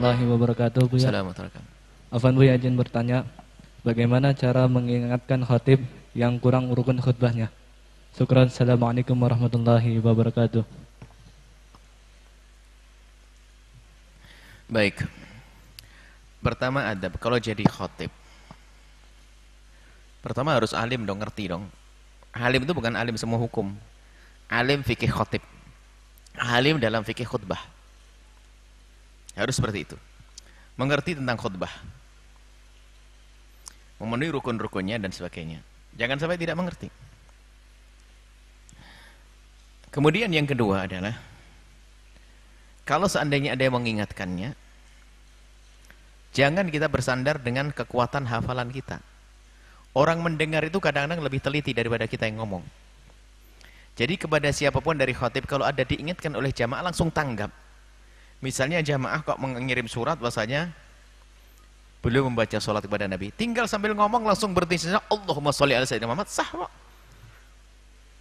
wabarakatuh Buya. Assalamualaikum. Afan Buya izin bertanya, bagaimana cara mengingatkan khatib yang kurang rukun khutbahnya? Syukran. Assalamualaikum warahmatullahi wabarakatuh. Baik. Pertama adab kalau jadi khatib. Pertama harus alim dong, ngerti dong. Alim itu bukan alim semua hukum. Alim fikih khatib. Alim dalam fikih khutbah. Harus seperti itu. Mengerti tentang khutbah. Memenuhi rukun-rukunnya dan sebagainya. Jangan sampai tidak mengerti. Kemudian yang kedua adalah kalau seandainya ada yang mengingatkannya, jangan kita bersandar dengan kekuatan hafalan kita. Orang mendengar itu kadang-kadang lebih teliti daripada kita yang ngomong. Jadi kepada siapa pun dari khotib kalau ada diingatkan oleh jamaah langsung tanggap. Misalnya jamaah kok mengirim surat bahasanya belum membaca sholat kepada Nabi. Tinggal sambil ngomong langsung berhenti Allahumma sholli ala sayyidina Muhammad sah Pak.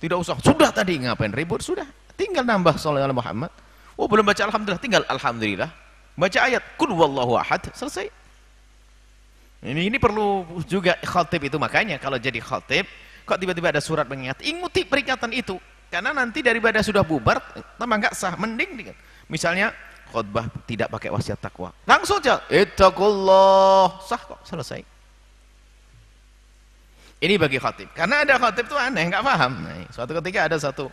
Tidak usah, sudah tadi ngapain ribut sudah. Tinggal nambah sholat ala Muhammad. Oh belum baca alhamdulillah, tinggal alhamdulillah. Baca ayat kul wallahu ahad, selesai. Ini ini perlu juga khatib itu makanya kalau jadi khatib kok tiba-tiba ada surat mengingat ikuti peringatan itu karena nanti daripada sudah bubar tambah nggak sah mending misalnya khutbah tidak pakai wasiat takwa. Langsung aja. Ittaqullah. Sah kok selesai. Ini bagi khatib. Karena ada khatib tuh aneh nggak paham. Nah, suatu ketika ada satu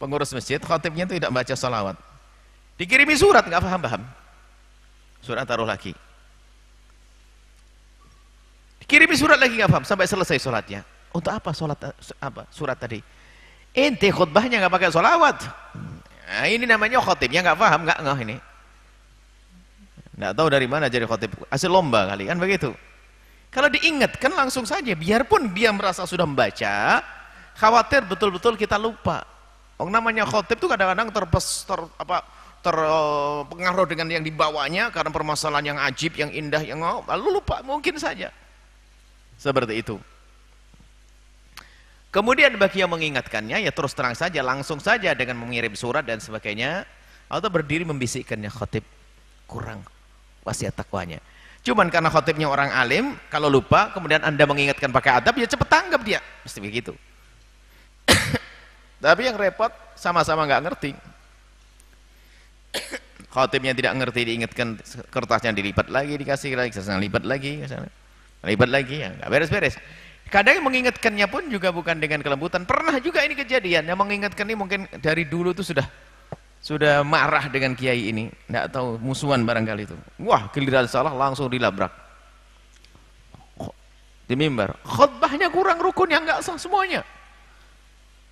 pengurus masjid khatibnya itu tidak baca salawat. Dikirimi surat nggak paham paham surat taruh lagi. Dikirimi surat lagi nggak paham. Sampai selesai sholatnya. Untuk apa sholat apa surat tadi? Ente khutbahnya nggak pakai sholawat nah, ini namanya khotibnya nggak paham nggak ngeh ini nggak tahu dari mana jadi khotib. Hasil lomba kali kan begitu? Kalau diingatkan langsung saja biarpun dia merasa sudah membaca khawatir betul-betul kita lupa. Orang namanya khotib itu kadang-kadang terpes ter, apa terpengaruh dengan yang dibawanya karena permasalahan yang ajib yang indah yang oh, lalu lupa mungkin saja. Seperti itu. Kemudian bagi yang mengingatkannya ya terus terang saja, langsung saja dengan mengirim surat dan sebagainya atau berdiri membisikkannya khotib. Kurang wasiat takwanya. Cuman karena khotibnya orang alim, kalau lupa kemudian Anda mengingatkan pakai adab ya cepat tanggap dia. Mesti begitu. Tapi yang repot sama-sama nggak ngerti. Khotibnya tidak ngerti diingatkan kertasnya dilipat lagi dikasih lagi, lipat lagi, lipat lagi ya nggak beres-beres. Kadang mengingatkannya pun juga bukan dengan kelembutan. Pernah juga ini kejadian yang mengingatkan ini mungkin dari dulu itu sudah sudah marah dengan kiai ini. Tidak tahu musuhan barangkali itu. Wah giliran salah langsung dilabrak. Di mimbar. Khutbahnya kurang rukun yang nggak sah semuanya.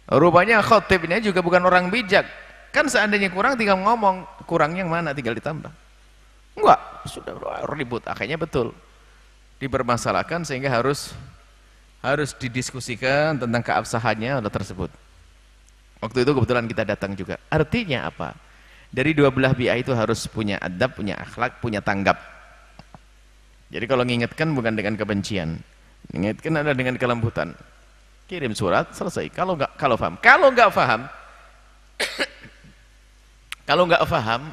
Rupanya khutib ini juga bukan orang bijak. Kan seandainya kurang tinggal ngomong. Kurang yang mana tinggal ditambah. Enggak. Sudah ribut. Akhirnya betul. Dipermasalahkan sehingga harus harus didiskusikan tentang keabsahannya Allah tersebut. Waktu itu kebetulan kita datang juga. Artinya apa? Dari dua belah pihak itu harus punya adab, punya akhlak, punya tanggap. Jadi kalau mengingatkan bukan dengan kebencian. Mengingatkan adalah dengan kelembutan. Kirim surat, selesai. Kalau enggak kalau paham. Kalau enggak paham kalau enggak paham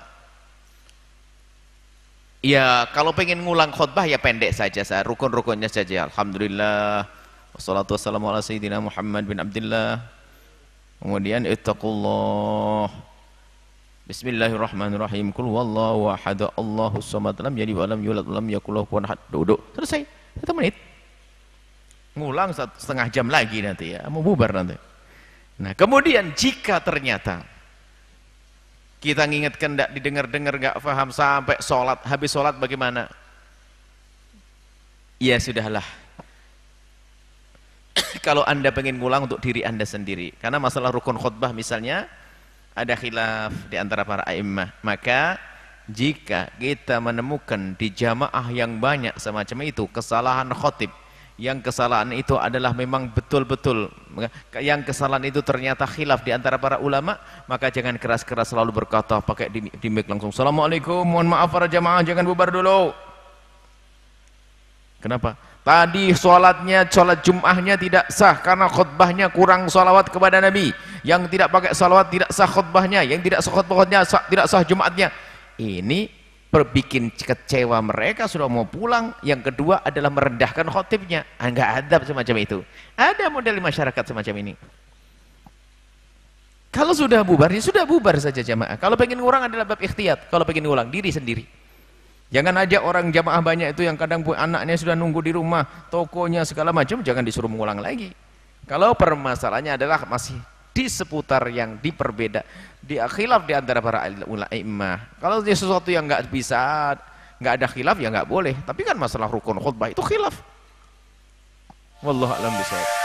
ya kalau pengen ngulang khutbah ya pendek saja saya rukun-rukunnya saja. Alhamdulillah Wassalatu wassalamu ala sayyidina Muhammad bin Abdullah. Kemudian ittaqullah. Bismillahirrahmanirrahim. Kul wallahu ahad. Allahu samad. Lam yalid wa lam yulad lam yakul lahu kufuwan ahad. Duduk. Selesai. Satu menit. Ngulang satu, setengah jam lagi nanti ya. Mau bubar nanti. Nah, kemudian jika ternyata kita ngingetkan tidak didengar-dengar nggak paham sampai sholat habis sholat bagaimana? Ya sudahlah kalau anda pengen ngulang untuk diri anda sendiri? Karena masalah rukun khutbah misalnya ada khilaf di antara para a'immah. Maka jika kita menemukan di jamaah yang banyak semacam itu kesalahan khotib yang kesalahan itu adalah memang betul-betul yang kesalahan itu ternyata khilaf di antara para ulama maka jangan keras-keras selalu berkata pakai di, mic langsung. Assalamualaikum mohon maaf para jamaah jangan bubar dulu kenapa? Tadi sholatnya, sholat jum'ahnya tidak sah karena khutbahnya kurang sholawat kepada Nabi. Yang tidak pakai sholawat tidak sah khutbahnya. Yang tidak sah khutbahnya sah, tidak sah jum'atnya. Ini berbikin kecewa mereka sudah mau pulang yang kedua adalah merendahkan khotibnya enggak ah, ada semacam itu ada model masyarakat semacam ini kalau sudah bubar ya sudah bubar saja jamaah kalau pengen ngurang adalah bab ikhtiyat kalau pengen ngulang diri sendiri jangan aja orang jamaah banyak itu yang kadang anaknya sudah nunggu di rumah tokonya segala macam jangan disuruh mengulang lagi. Kalau permasalahannya adalah masih di seputar yang diperbeda di khilaf di antara para ulama. Kalau dia sesuatu yang nggak bisa nggak ada khilaf ya nggak boleh. Tapi kan masalah rukun khutbah itu khilaf. Wallahu alam bisawab